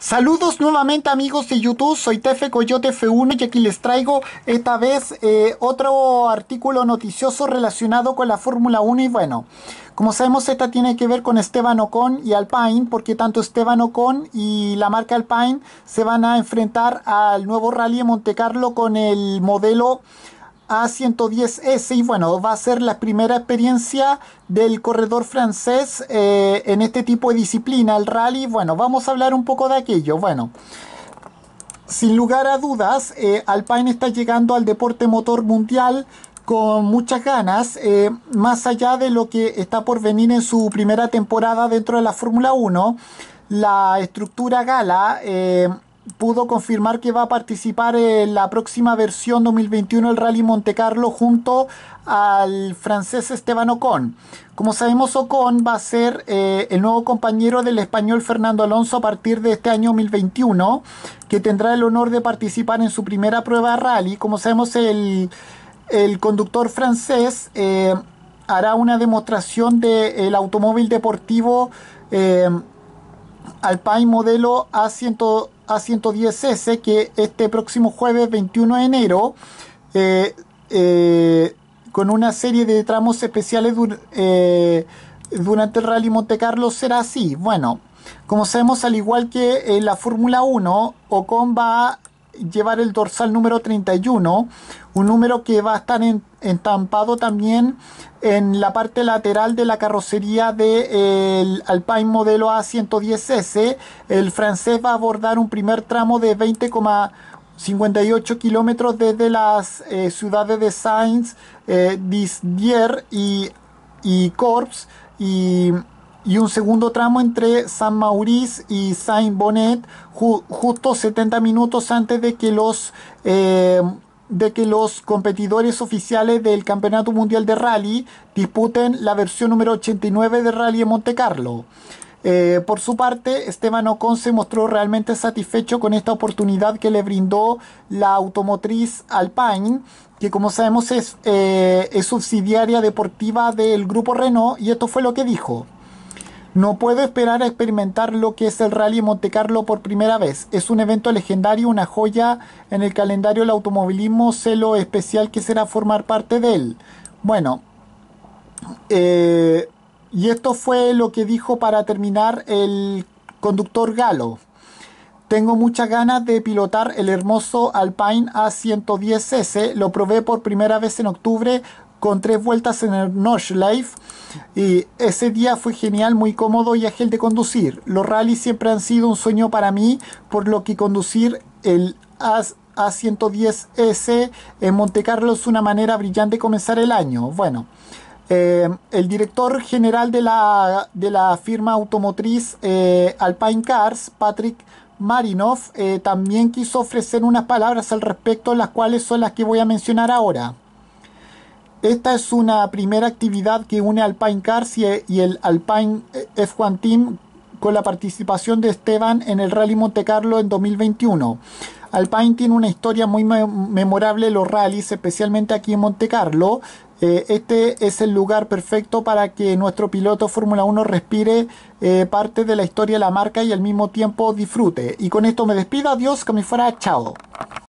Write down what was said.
Saludos nuevamente amigos de YouTube, soy Tefe Coyote F1 y aquí les traigo esta vez eh, otro artículo noticioso relacionado con la Fórmula 1 y bueno, como sabemos esta tiene que ver con Esteban Ocon y Alpine porque tanto Esteban Ocon y la marca Alpine se van a enfrentar al nuevo rally de Monte Carlo con el modelo a110S y bueno, va a ser la primera experiencia del corredor francés eh, en este tipo de disciplina, el rally. Bueno, vamos a hablar un poco de aquello. Bueno, sin lugar a dudas, eh, Alpine está llegando al deporte motor mundial con muchas ganas, eh, más allá de lo que está por venir en su primera temporada dentro de la Fórmula 1. La estructura Gala pudo confirmar que va a participar en la próxima versión 2021 del Rally Monte Carlo junto al francés Esteban Ocon. Como sabemos, Ocon va a ser eh, el nuevo compañero del español Fernando Alonso a partir de este año 2021, que tendrá el honor de participar en su primera prueba de rally. Como sabemos, el, conductor francés eh, hará una demostración del automóvil deportivo eh, Alpine modelo A100. A110S que este próximo jueves 21 de enero, eh, eh, con una serie de tramos especiales eh, durante el Rally Monte Carlo, será así. Bueno, como sabemos, al igual que en la Fórmula 1, Ocon va llevar el dorsal número 31, un número que va a estar entampado también en la parte lateral de la carrocería del Alpine modelo A110S. El francés va a abordar un primer tramo de 20,58 kilómetros desde las eh, ciudades de Sainz, eh, y, y Corps y y un segundo tramo entre San Maurice y Saint Bonnet justo 70 minutos antes de que los eh, de que los competidores oficiales del Campeonato Mundial de Rally disputen la versión número 89 de Rally de Monte Carlo. Eh, por su parte, Esteban Ocon se mostró realmente satisfecho con esta oportunidad que le brindó la automotriz Alpine, que como sabemos es, eh, es subsidiaria deportiva del grupo Renault, y esto fue lo que dijo. No puedo esperar a experimentar lo que es el Rally Monte Carlo por primera vez. Es un evento legendario, una joya en el calendario del automovilismo, sé lo especial que será formar parte de él. Bueno, eh, y esto fue lo que dijo para terminar el conductor Galo. Tengo muchas ganas de pilotar el hermoso Alpine A110S. Lo probé por primera vez en octubre con tres vueltas en el Nordschleife y ese día fue genial, muy cómodo y ágil de conducir. Los rallies siempre han sido un sueño para mí, por lo que conducir el A110S en Monte Carlo es una manera brillante de comenzar el año. Bueno, eh, el director general de la, de la firma automotriz eh, Alpine Cars, Patrick Marinov, eh, también quiso ofrecer unas palabras al respecto, las cuales son las que voy a mencionar ahora. Esta es una primera actividad que une Alpine Cars y el Alpine F1 Team con la participación de Esteban en el Rally Monte Carlo en 2021. Alpine tiene una historia muy memorable en los rallies, especialmente aquí en Monte Carlo. Eh, este es el lugar perfecto para que nuestro piloto Fórmula 1 respire eh, parte de la historia de la marca y al mismo tiempo disfrute. Y con esto me despido. Adiós, que me fuera. Chao.